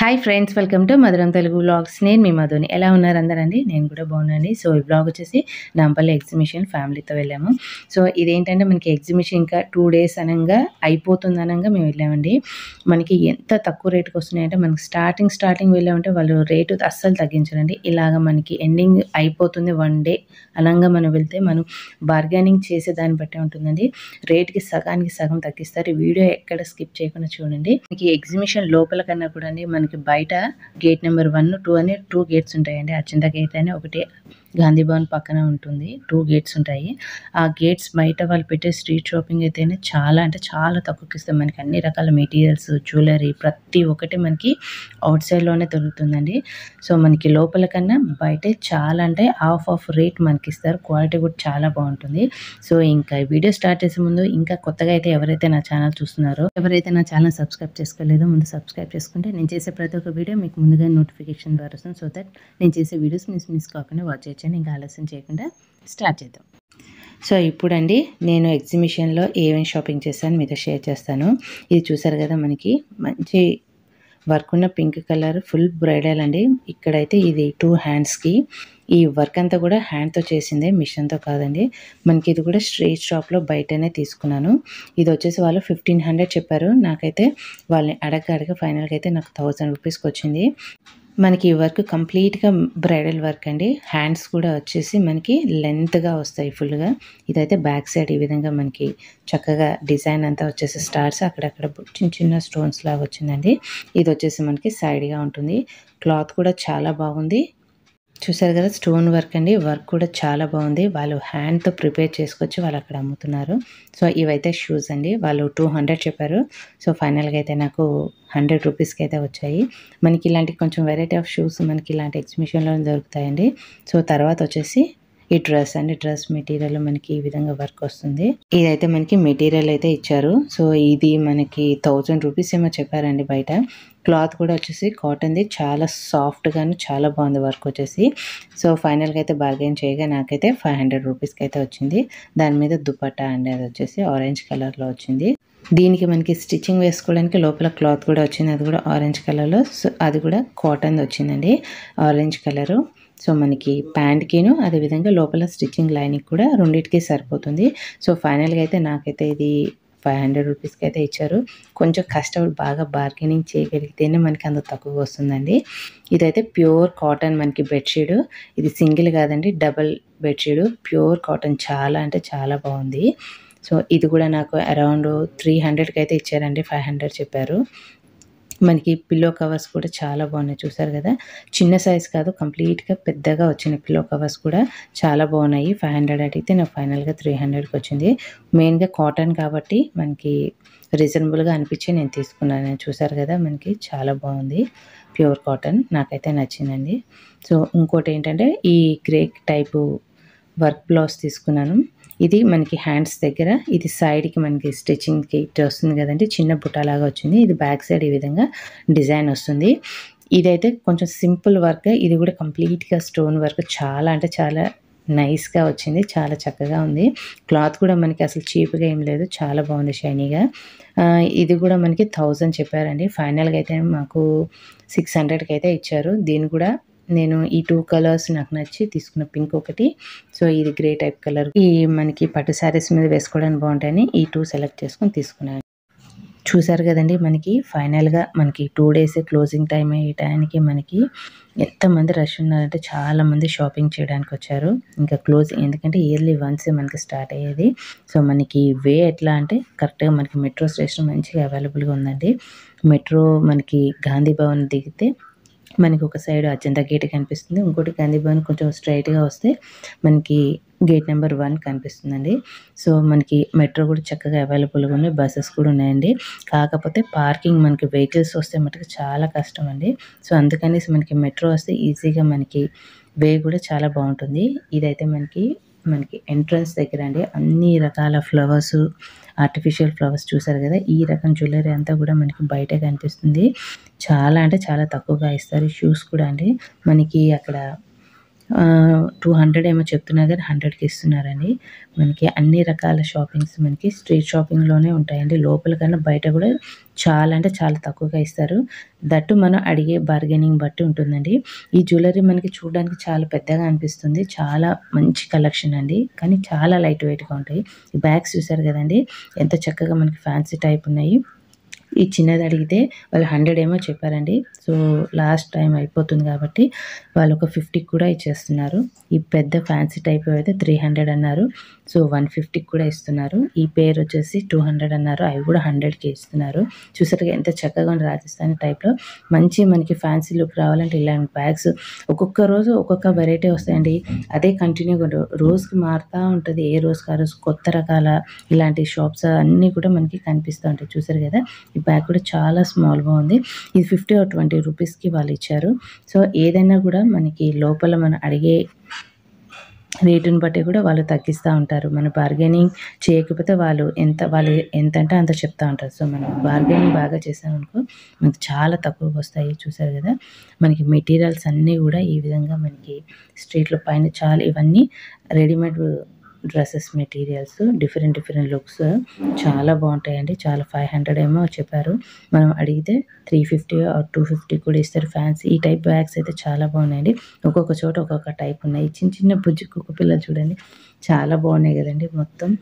Hi friends welcome to మధురం Telugu blogs నేను మీ మధుని. ఎలా ఉన్నారు అందరండి? నేను కూడా బాగున్నాను సో ఈ బ్లాగ్ వచ్చేసి నాంపల్లి ఎగ్జిబిషన్ ఫ్యామిలీతో వెళ్ళాము. సో ఇదేంటంటే మనకి ఎగ్జిబిషన్ ఇంకా టూ డేస్ అనగా అయిపోతుంది అనగా మేము వెళ్ళామండి. మనకి ఎంత తక్కువ రేటుకి వస్తున్నాయంటే మనకి స్టార్టింగ్ స్టార్టింగ్ వెళ్ళామంటే వాళ్ళు రేటు అస్సలు తగ్గించారండి. ఇలాగ మనకి ఎండింగ్ అయిపోతుంది వన్ డే అనగా మనం వెళ్తే మనం బార్గెనింగ్ చేసే దాన్ని బట్టి ఉంటుందండి. రేట్కి సగానికి సగం తగ్గిస్తారు. వీడియో ఎక్కడ స్కిప్ చేయకుండా చూడండి. మనకి ఎగ్జిబిషన్ లోపల కన్నా కూడా అండి మనకి బయట గేట్ నెంబర్ వన్ టూ అని టూ గేట్స్ ఉంటాయండి. అచింత గేట్ అని ఒకటి గాంధీ భవన్ పక్కన ఉంటుంది. టూ గేట్స్ ఉంటాయి. ఆ గేట్స్ బయట వాళ్ళు పెట్టే స్ట్రీట్ షాపింగ్ అయితేనే చాలా అంటే చాలా తక్కువకి ఇస్తాం. మనకి అన్ని రకాల మెటీరియల్స్ జ్యువెలరీ ప్రతి ఒక్కటి మనకి అవుట్ సైడ్లోనే దొరుకుతుందండి. సో మనకి లోపల కన్నా బయటే చాలా అంటే హాఫ్ ఆఫ్ రేట్ మనకి ఇస్తారు. క్వాలిటీ కూడా చాలా బాగుంటుంది. సో ఇంకా వీడియో స్టార్ట్ చేసే ముందు ఇంకా కొత్తగా అయితే ఎవరైతే నా ఛానల్ చూస్తున్నారో ఎవరైతే నా ఛానల్ సబ్స్క్రైబ్ చేసుకోలేదో ముందు సబ్స్క్రైబ్ చేసుకుంటే నేను చేసే ప్రతి ఒక్క వీడియో మీకు ముందుగా నోటిఫికేషన్ ద్వారా వస్తుంది. సో దట్ నేను చేసే వీడియోస్ మిస్ మిస్ కాకుండా వాచ్ చేయొచ్చండి ఇంకా ఆలస్యం చేయకుండా స్టార్ట్ చేద్దాం. సో ఇప్పుడండి నేను ఎగ్జిబిషన్లో ఏమేమి షాపింగ్ చేశాను మీతో షేర్ చేస్తాను. ఇది చూసారు కదా మనకి మంచి వర్క్ ఉన్న పింక్ కలర్ ఫుల్ బ్రైడల్ అండి. ఇక్కడైతే ఇది టూ హ్యాండ్స్కి ఈ వర్క్ అంతా కూడా హ్యాండ్తో చేసిందే మిషన్తో కాదండి. మనకి ఇది కూడా స్ట్రీట్ షాప్లో బయటనే తీసుకున్నాను. ఇది వచ్చేసి వాళ్ళు ఫిఫ్టీన్ హండ్రెడ్ చెప్పారు. నాకైతే వాళ్ళని అడగ అడగ ఫైనల్గా అయితే నాకు థౌజండ్ రూపీస్కి వచ్చింది. మనకి ఈ వర్క్ కంప్లీట్గా బ్రైడల్ వర్క్ అండి. హ్యాండ్స్ కూడా వచ్చేసి మనకి లెంత్గా వస్తాయి ఫుల్గా. ఇదైతే బ్యాక్ సైడ్ ఈ విధంగా మనకి చక్కగా డిజైన్ అంతా వచ్చేసి స్టార్స్ అక్కడక్కడ చిన్న చిన్న స్టోన్స్ లాగా వచ్చిందండి. ఇది వచ్చేసి మనకి సైడ్గా ఉంటుంది. క్లాత్ కూడా చాలా బాగుంది. చూసారు కదా స్టోన్ వర్క్ అండి. వర్క్ కూడా చాలా బాగుంది. వాళ్ళు హ్యాండ్తో ప్రిపేర్ చేసుకొచ్చి వాళ్ళు అక్కడ అమ్ముతున్నారు. సో ఇవైతే షూస్ అండి. వాళ్ళు టూ హండ్రెడ్ చెప్పారు. సో ఫైనల్గా అయితే నాకు హండ్రెడ్ రూపీస్కి అయితే వచ్చాయి. మనకి ఇలాంటి కొంచెం వెరైటీ ఆఫ్ షూస్ మనకి ఇలాంటి ఎగ్జిబిషన్లో దొరుకుతాయండి. సో తర్వాత వచ్చేసి ఈ డ్రెస్ అండి డ్రెస్ మెటీరియల్ మనకి ఈ విధంగా వర్క్ వస్తుంది. ఇదైతే మనకి మెటీరియల్ అయితే ఇచ్చారు. సో ఇది మనకి థౌజండ్ రూపీస్ ఏమో చెప్పారండి బయట. క్లాత్ కూడా వచ్చేసి కాటన్ది చాలా సాఫ్ట్గాను చాలా బాగుంది వర్క్ వచ్చేసి. సో ఫైనల్గా అయితే బార్గెన్ చేయగా నాకైతే ఫైవ్ హండ్రెడ్ రూపీస్కి అయితే వచ్చింది. దాని మీద దుపట్టా అండి అది వచ్చేసి ఆరెంజ్ కలర్లో వచ్చింది. దీనికి మనకి స్టిచ్చింగ్ వేసుకోవడానికి లోపల క్లాత్ కూడా వచ్చింది. అది కూడా ఆరెంజ్ కలర్లో సో అది కూడా కాటన్ వచ్చిందండి. ఆరెంజ్ కలరు సో మనకి ప్యాంట్కిను అదేవిధంగా లోపల స్టిచ్చింగ్ లైనింగ్ కూడా రెండింటికి సరిపోతుంది. సో ఫైనల్గా అయితే నాకైతే ఇది ఫైవ్ హండ్రెడ్ రూపీస్కి అయితే ఇచ్చారు. కొంచెం కష్టపడి బాగా బార్గెనింగ్ చేయగలిగితేనే మనకి అంత తక్కువ వస్తుందండి. ఇదైతే ప్యూర్ కాటన్ మనకి బెడ్షీట్. ఇది సింగిల్ కాదండి డబల్ బెడ్షీట్. ప్యూర్ కాటన్ చాలా అంటే చాలా బాగుంది. సో ఇది కూడా నాకు అరౌండ్ త్రీ హండ్రెడ్కి అయితే ఇచ్చారండి ఫైవ్ హండ్రెడ్ చెప్పారు. మనకి పిల్లో కవర్స్ కూడా చాలా బాగున్నాయి. చూసారు కదా? చిన్న సైజ్ కాదు కంప్లీట్గా పెద్దగా వచ్చిన పిల్లో కవర్స్ కూడా చాలా బాగున్నాయి. ఫైవ్ హండ్రెడ్ అడిగితే నాకు ఫైనల్గా త్రీ హండ్రెడ్కి వచ్చింది. మెయిన్గా కాటన్ కాబట్టి మనకి రీజనబుల్గా అనిపించి నేను తీసుకున్నాను. చూసారు కదా? మనకి చాలా బాగుంది. ప్యూర్ కాటన్ నాకైతే నచ్చిందండి. సో ఇంకోటి ఏంటంటే ఈ గ్రే టైపు వర్క్ బ్లౌజ్ తీసుకున్నాను. ఇది మనకి హ్యాండ్స్ దగ్గర ఇది సైడ్కి మనకి స్టిచ్చింగ్కి ఇట్ వస్తుంది కదండి చిన్న బుట్టలాగా వచ్చింది. ఇది బ్యాక్ సైడ్ ఈ విధంగా డిజైన్ వస్తుంది. ఇదైతే కొంచెం సింపుల్ వర్క్ ఇది కూడా కంప్లీట్గా స్టోన్ వర్క్ చాలా అంటే చాలా నైస్గా వచ్చింది చాలా చక్కగా ఉంది. క్లాత్ కూడా మనకి అసలు చీప్గా ఏం లేదు చాలా బాగుంది షైనీగా. ఇది కూడా మనకి థౌజండ్ చెప్పారండి. ఫైనల్గా అయితే మాకు సిక్స్ హండ్రెడ్కి అయితే ఇచ్చారు. దీన్ని కూడా నేను ఈ టూ కలర్స్ నాకు నచ్చి తీసుకున్న పింక్ ఒకటి. సో ఇది గ్రే టైప్ కలర్ ఈ మనకి పట్టు శారీస్ మీద వేసుకోవడానికి బాగుంటాయని ఈ టూ సెలెక్ట్ చేసుకొని తీసుకున్నాను. చూసారు కదండి మనకి ఫైనల్గా మనకి టూ డేస్ క్లోజింగ్ టైం అయ్యే టైంకి మనకి ఎంతమంది రష్ ఉన్నారంటే చాలా మంది షాపింగ్ చేయడానికి వచ్చారు. ఇంకా క్లోజ్ ఎందుకంటే ఇయర్లీ వన్స్ మనకి స్టార్ట్ అయ్యేది. సో మనకి వే ఎట్లా అంటే కరెక్ట్గా మనకి మెట్రో స్టేషన్ మంచిగా అవైలబుల్గా ఉందండి. మెట్రో మనకి గాంధీ భవన్ దిగితే మనకి ఒక సైడ్ అజంతా గేట్ కనిపిస్తుంది. ఇంకోటి గాంధీ కొంచెం స్ట్రైట్గా వస్తే మనకి గేట్ నెంబర్ వన్ కనిపిస్తుందండి. సో మనకి మెట్రో కూడా చక్కగా అవైలబుల్గా ఉన్నాయి. బస్సెస్ కూడా ఉన్నాయండి. కాకపోతే పార్కింగ్ మనకి వెహికల్స్ వస్తే మటుకు చాలా కష్టం అండి. సో అందుకనేసి మనకి మెట్రో వస్తే ఈజీగా మనకి వే కూడా చాలా బాగుంటుంది. ఇదైతే మనకి మనకి ఎంట్రన్స్ దగ్గర అండి అన్ని రకాల ఫ్లవర్స్ ఆర్టిఫిషియల్ ఫ్లవర్స్ చూసారు కదా? ఈ రకం జ్యువెలరీ అంతా కూడా మనకి బయట కనిపిస్తుంది. చాలా అంటే చాలా తక్కువగా ఇస్తారు. షూస్ కూడా అండి. మనకి అక్కడ టూ హండ్రెడ్ ఏమో చెప్తున్నారు కానీ హండ్రెడ్కి ఇస్తున్నారండి మనకి అన్ని రకాల షాపింగ్స్ మనకి స్ట్రీట్ షాపింగ్లోనే ఉంటాయండి. లోపల కన్నా బయట కూడా చాలా అంటే చాలా తక్కువగా ఇస్తారు. దట్టు మనం అడిగే బార్గెనింగ్ బట్టి ఉంటుందండి. ఈ జ్యువెలరీ మనకి చూడడానికి చాలా పెద్దగా అనిపిస్తుంది. చాలా మంచి కలెక్షన్ అండి. కానీ చాలా లైట్ వెయిట్గా ఉంటాయి. ఈ బ్యాగ్స్ చూసారు కదండి? ఎంత చక్కగా మనకి ఫ్యాన్సీ టైప్ ఉన్నాయి. ఈ చిన్నది అడిగితే వాళ్ళు హండ్రెడ్ ఏమో చెప్పారండి. సో లాస్ట్ టైం అయిపోతుంది కాబట్టి వాళ్ళు ఒక ఫిఫ్టీకి కూడా ఇచ్చేస్తున్నారు. ఈ పెద్ద ఫ్యాన్సీ టైప్ అయితే త్రీ హండ్రెడ్ అన్నారు. సో వన్ ఫిఫ్టీకి కూడా ఇస్తున్నారు. ఈ పేరు వచ్చేసి టూ హండ్రెడ్ అన్నారు. అవి కూడా హండ్రెడ్కి ఇస్తున్నారు. చూసారుగా ఎంత చక్కగా ఉంది రాజస్థానీ టైప్లో మంచి మనకి ఫ్యాన్సీ లుక్ రావాలంటే ఇలాంటి బ్యాగ్స్ ఒక్కొక్క రోజు ఒక్కొక్క వెరైటీ వస్తాయండి. అదే కంటిన్యూగా రోజుకి మారుతూ ఉంటుంది. ఏ రోజుకి ఆ రోజు కొత్త రకాల ఇలాంటి షాప్స్ అన్నీ కూడా మనకి కనిపిస్తూ ఉంటాయి. చూసారు కదా? ఈ బ్యాగ్ కూడా చాలా స్మాల్గా ఉంది. ఇది ఫిఫ్టీ ఆర్ ట్వంటీ రూపీస్కి వాళ్ళు ఇచ్చారు. సో ఏదైనా కూడా మనకి లోపల మనం అడిగే రేటుని బట్టి కూడా వాళ్ళు తగ్గిస్తూ ఉంటారు. మన బార్గెనింగ్ చేయకపోతే వాళ్ళు ఎంత వాళ్ళు ఎంత అంటే అంత చెప్తా ఉంటారు. సో మనం బార్గెనింగ్ బాగా చేసామనుకో మనకు చాలా తక్కువగా వస్తాయి. చూసారు కదా? మనకి మెటీరియల్స్ అన్నీ కూడా ఈ విధంగా మనకి స్ట్రీట్లో పైన చాలా ఇవన్నీ readymade dresses materials different different looks చాలా బాగుంటాయండి. చాలా ఫైవ్ హండ్రెడ్ ఏమో చెప్పారు. మనం అడిగితే త్రీ ఫిఫ్టీ టూ ఫిఫ్టీ కూడా ఇస్తారు. ఫ్యాన్సీ ఈ టైప్ బ్యాగ్స్ అయితే చాలా బాగున్నాయండి. ఒక్కొక్క చోట ఒక్కొక్క టైప్ ఉన్నాయి. చిన్న చిన్న బుజ్జి కుక్క పిల్లలు చూడండి. చాలా బాగున్నాయి కదండి మొత్తం.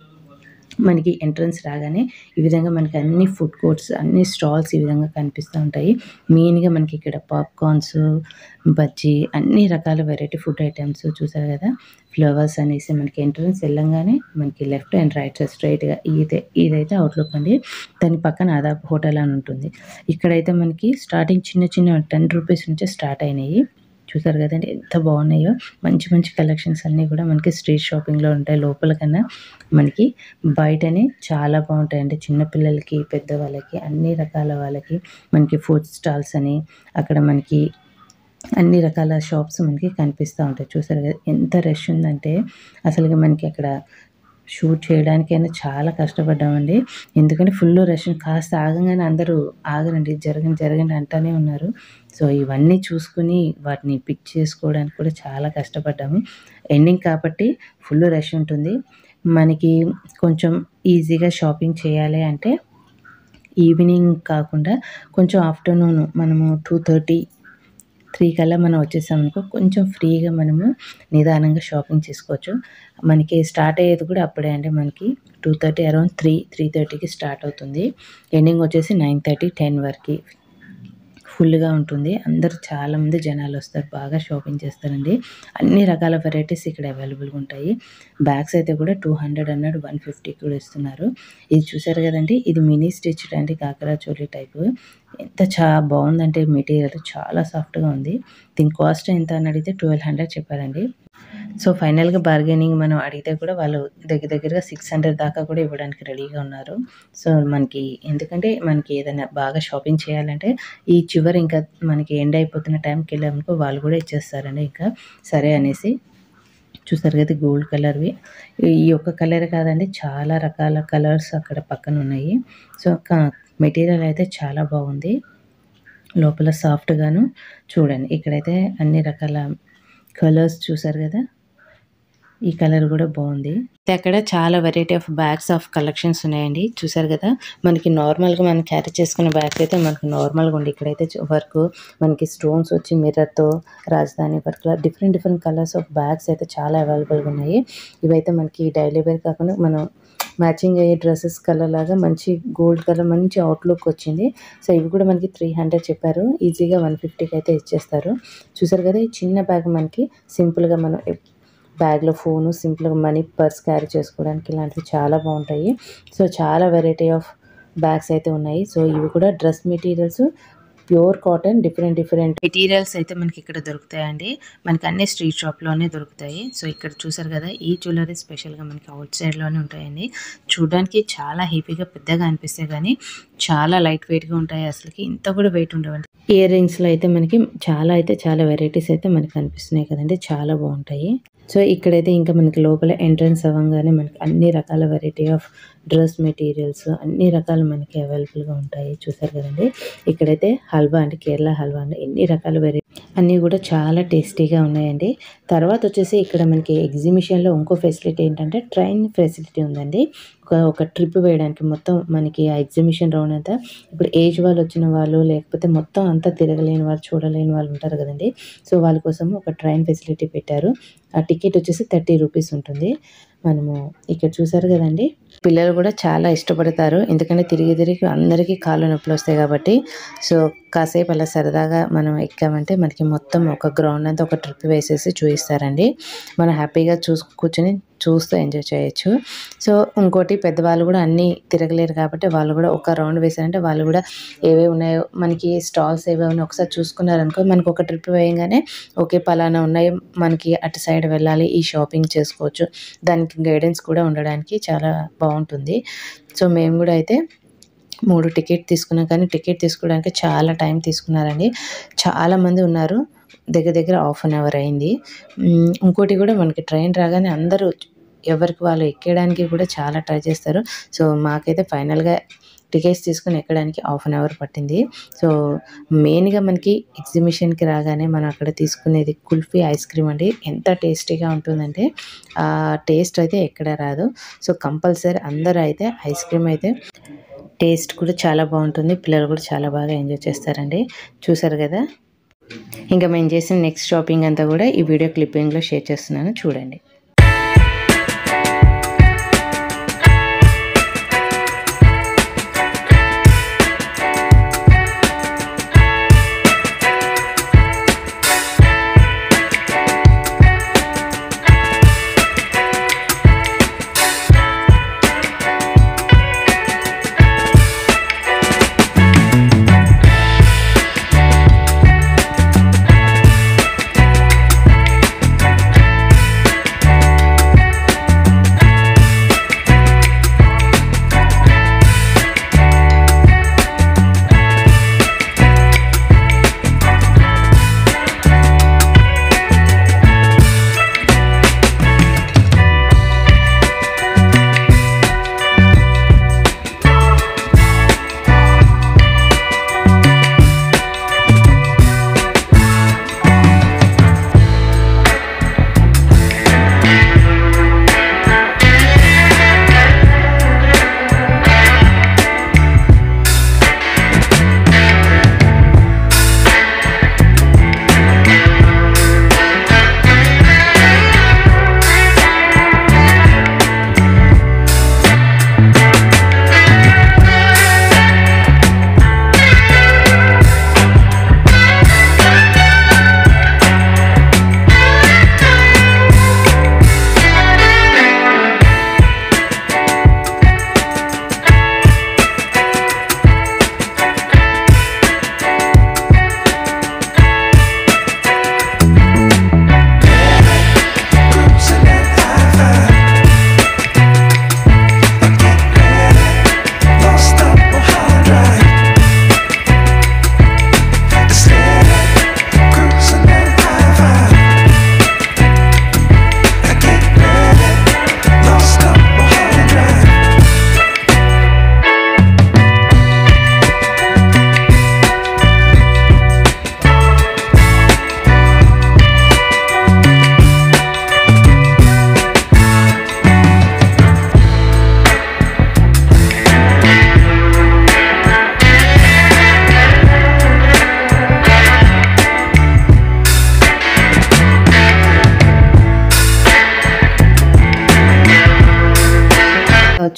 మనకి ఎంట్రన్స్ రాగానే ఈ విధంగా మనకి అన్ని ఫుడ్ కోర్ట్స్ అన్ని స్టాల్స్ ఈ విధంగా కనిపిస్తూ ఉంటాయి. మెయిన్గా మనకి ఇక్కడ పాప్కార్న్స్ బజ్జీ అన్ని రకాల వెరైటీ ఫుడ్ ఐటమ్స్ చూసారు కదా? ఫ్లవర్స్ అనేసి మనకి ఎంట్రన్స్ వెళ్ళంగానే మనకి లెఫ్ట్ అండ్ రైట్ సైడ్ స్ట్రైట్గా ఇదే ఇదైతే అవుట్లుక్ అండి. దాని పక్కన ఆదాప్ హోటల్ అని ఉంటుంది. ఇక్కడైతే మనకి స్టార్టింగ్ చిన్న చిన్న టెన్ రూపీస్ నుంచే స్టార్ట్ అయినాయి. చూసారు కదండి? ఎంత బాగున్నాయో. మంచి మంచి కలెక్షన్స్ అన్నీ కూడా మనకి స్ట్రీట్ షాపింగ్లో ఉంటాయి. లోపల కన్నా మనకి బయటనే చాలా బాగుంటాయండి. చిన్నపిల్లలకి పెద్దవాళ్ళకి అన్ని రకాల వాళ్ళకి మనకి ఫుడ్ స్టాల్స్ అని అక్కడ మనకి అన్ని రకాల షాప్స్ మనకి కనిపిస్తూ ఉంటాయి. చూసారు కదా? ఎంత రష్ ఉందంటే అసలుగా మనకి అక్కడ షూట్ చేయడానికైనా చాలా కష్టపడ్డామండి. ఎందుకంటే ఫుల్ రష్ కాస్త ఆగంగానే అందరూ ఆగరండి జరగండి జరగండి అంటానే ఉన్నారు. సో ఇవన్నీ చూసుకుని వాటిని పిక్ చేసుకోవడానికి కూడా చాలా కష్టపడ్డాము. ఎండింగ్ కాబట్టి ఫుల్ రష్ ఉంటుంది. మనకి కొంచెం ఈజీగా షాపింగ్ చేయాలి అంటే ఈవినింగ్ కాకుండా కొంచెం ఆఫ్టర్నూన్ మనము టూ థర్టీ త్రీ కల్లా మనం వచ్చేసామనుకో కొంచెం ఫ్రీగా మనము నిదానంగా షాపింగ్ చేసుకోవచ్చు. మనకి స్టార్ట్ అయ్యేది కూడా అప్పుడే అంటే మనకి two thirty around three three థర్టీకి స్టార్ట్ అవుతుంది. ఎండింగ్ వచ్చేసి నైన్ థర్టీ టెన్ వరకు. ఫుల్గా ఉంటుంది. అందరూ చాలామంది జనాలు వస్తారు. బాగా షాపింగ్ చేస్తారండి. అన్ని రకాల వెరైటీస్ ఇక్కడ అవైలబుల్గా ఉంటాయి. బ్యాగ్స్ అయితే కూడా టూ హండ్రెడ్ అన్నాడు. వన్ ఫిఫ్టీ కూడా ఇస్తున్నారు. ఇది చూసారు కదండి. ఇది మినీ స్టిచ్ అండి కాకరా చోలీ టైపు. ఎంత చా బాగుందంటే మెటీరియల్. చాలా సాఫ్ట్గా ఉంది. దీని కాస్ట్ ఎంత అని అడిగితే ట్వెల్వ్ హండ్రెడ్ చెప్పారండి. సో ఫైనల్గా బార్గెనింగ్ మనం అడిగితే కూడా వాళ్ళు దగ్గర దగ్గరగా సిక్స్ హండ్రెడ్ దాకా కూడా ఇవ్వడానికి రెడీగా ఉన్నారు. సో మనకి ఎందుకంటే మనకి ఏదైనా బాగా షాపింగ్ చేయాలంటే ఈ చివరి ఇంకా మనకి ఎండ్ అయిపోతున్న టైంకి వెళ్ళామనుకో వాళ్ళు కూడా ఇచ్చేస్తారండి ఇంకా. సరే అనేసి చూసారు కదా గోల్డ్ కలర్వి. ఈ ఒక్క కలర్ కాదండి చాలా రకాల కలర్స్ అక్కడ పక్కన ఉన్నాయి. సో మెటీరియల్ అయితే చాలా బాగుంది. లోపల సాఫ్ట్గాను చూడండి ఇక్కడైతే అన్ని రకాల కలర్స్ చూసారు కదా? ఈ కలర్ కూడా బాగుంది. అక్కడ చాలా variety of bags of collections ఉన్నాయండి. చూసారు కదా? మనకి నార్మల్గా మనం క్యారీ చేసుకునే బ్యాగ్స్ అయితే మనకి నార్మల్గా ఉంది ఇక్కడైతే వర్క్ మనకి స్టోన్స్ వచ్చి మిర్రర్తో రాజధాని work different different colours of bags అయితే చాలా అవైలబుల్గా ఉన్నాయి. ఇవైతే మనకి డైలీ వేర్ కాకుండా మనం మ్యాచింగ్ అయ్యే డ్రెస్సెస్ కలర్ లాగా మంచి గోల్డ్ కలర్ మంచి అవుట్లుక్ వచ్చింది. సో ఇవి కూడా మనకి త్రీ హండ్రెడ్ చెప్పారు. ఈజీగా వన్ ఫిఫ్టీకి అయితే ఇచ్చేస్తారు. చూసారు కదా ఈ చిన్న బ్యాగ్ మనకి సింపుల్గా మనం బ్యాగ్లో ఫోను సింపుల్గా మనీ పర్స్ క్యారీ చేసుకోవడానికి ఇలాంటివి చాలా బాగుంటాయి. సో చాలా వెరైటీ ఆఫ్ బ్యాగ్స్ అయితే ఉన్నాయి. సో ఇవి కూడా dress materials pure cotton different different. Materials అయితే మనకి ఇక్కడ దొరుకుతాయండి. మనకి అన్ని స్ట్రీట్ షాప్లోనే దొరుకుతాయి. సో ఇక్కడ చూసారు కదా ఈ జ్యువెలరీ స్పెషల్గా మనకి అవుట్ సైడ్లోనే ఉంటాయండి. చూడడానికి చాలా హెవీగా పెద్దగా అనిపిస్తాయి కానీ చాలా లైట్ వెయిట్గా ఉంటాయి అసలుకి. ఇంత కూడా వెయిట్ ఉండవండి. ఇయర్ రింగ్స్లో అయితే మనకి చాలా అయితే చాలా వెరైటీస్ అయితే మనకి కనిపిస్తున్నాయి కదండి. చాలా బాగుంటాయి. సో ఇక్కడైతే ఇంకా మనకి లోపల ఎంట్రన్స్ అవ్వగానే మనకి అన్ని రకాల వెరైటీ ఆఫ్ డ్రెస్ మెటీరియల్స్ అన్ని రకాలు మనకి అవైలబుల్గా ఉంటాయి. చూసారు కదండి. ఇక్కడైతే హల్వా అంటే కేరళ హల్వా అంటే ఎన్ని రకాల వెరైటీ అన్నీ కూడా చాలా టేస్టీగా ఉన్నాయండి. తర్వాత వచ్చేసి ఇక్కడ మనకి ఎగ్జిబిషన్లో ఇంకో ఫెసిలిటీ ఏంటంటే ట్రైన్ ఫెసిలిటీ ఉందండి. ఒక ఒక ట్రిప్ వేయడానికి మొత్తం మనకి ఆ ఎగ్జిబిషన్ రౌండ్ అంతా ఇప్పుడు ఏజ్ వాళ్ళు వచ్చిన వాళ్ళు లేకపోతే మొత్తం అంతా తిరగలేని వాళ్ళు చూడలేని వాళ్ళు ఉంటారు కదండి. సో వాళ్ళ కోసం ఒక ట్రైన్ ఫెసిలిటీ పెట్టారు. ఆ టికెట్ వచ్చేసి థర్టీ రూపీస్ ఉంటుంది. మనము ఇక్కడ చూసారు కదండి. పిల్లలు కూడా చాలా ఇష్టపడతారు. ఎందుకంటే తిరిగి తిరిగి అందరికీ కాళ్ళు నొప్పులు వస్తాయి కాబట్టి. సో కాసేపు అలా సరదాగా మనం ఎక్కామంటే మనకి మొత్తం ఒక గ్రౌండ్ అంతా ఒక ట్రిప్ వేసేసి చూపిస్తారండి మనం హ్యాపీగా చూసు కూర్చొని చూస్తూ ఎంజాయ్ చేయొచ్చు. సో ఇంకోటి పెద్దవాళ్ళు కూడా అన్నీ తిరగలేరు కాబట్టి వాళ్ళు కూడా ఒక రౌండ్ వేసారంటే వాళ్ళు కూడా ఏవే ఉన్నాయో మనకి స్టాల్స్ ఏవే ఉన్నాయో ఒకసారి చూసుకున్నారనుకో మనకు ఒక ట్రిప్ వేయగానే ఓకే పలానా ఉన్నాయి మనకి అటు సైడ్ వెళ్ళాలి ఈ షాపింగ్ చేసుకోవచ్చు. దానికి గైడెన్స్ కూడా ఉండడానికి చాలా బాగుంటుంది. సో మేము కూడా అయితే మూడు టికెట్ తీసుకున్నాం కానీ టికెట్ తీసుకోవడానికి చాలా టైం తీసుకున్నారండి. చాలామంది ఉన్నారు దగ్గర దగ్గర హాఫ్ అన్ అవర్ అయింది. ఇంకోటి కూడా మనకి ట్రైన్ రాగానే అందరూ ఎవరికి వాళ్ళు ఎక్కడానికి కూడా చాలా ట్రై చేస్తారు. సో మాకైతే ఫైనల్గా టికెట్స్ తీసుకుని ఎక్కడానికి హాఫ్ అన్ అవర్ పట్టింది. సో మెయిన్గా మనకి ఎగ్జిబిషన్కి రాగానే మనం అక్కడ తీసుకునేది కుల్ఫీ ఐస్ క్రీమ్ అండి. ఎంత టేస్టీగా ఉంటుందంటే ఆ టేస్ట్ అయితే ఎక్కడ రాదు. సో కంపల్సరీ అందరూ అయితే ఐస్ క్రీమ్ అయితే టేస్ట్ కూడా చాలా బాగుంటుంది. పిల్లలు కూడా చాలా బాగా ఎంజాయ్ చేస్తారండి. చూసారు కదా? ఇంకా మేము చేసిన నెక్స్ట్ షాపింగ్ అంతా కూడా ఈ వీడియో క్లిప్పింగ్లో షేర్ చేస్తున్నాను. చూడండి.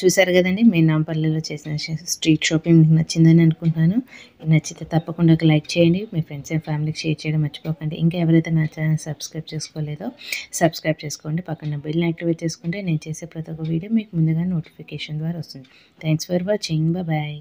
చూసారు కదండి మీ నాంపల్లిలో చేసిన స్ట్రీట్ షాపింగ్ మీకు నచ్చిందని అనుకుంటున్నాను. నచ్చితే తప్పకుండా ఒక లైక్ చేయండి మీ ఫ్రెండ్స్ అండ్ ఫ్యామిలీకి షేర్ చేయడం మర్చిపోకండి. ఇంకా ఎవరైతే నా ఛానల్ సబ్స్క్రైబ్ చేసుకోలేదో సబ్స్క్రైబ్ చేసుకోండి. పక్కన బిల్ని యాక్టివేట్ చేసుకుంటే నేను చేసే ప్రతి ఒక్క వీడియో మీకు ముందుగా నోటిఫికేషన్ ద్వారా వస్తుంది. Thanks for watching. బాయ్.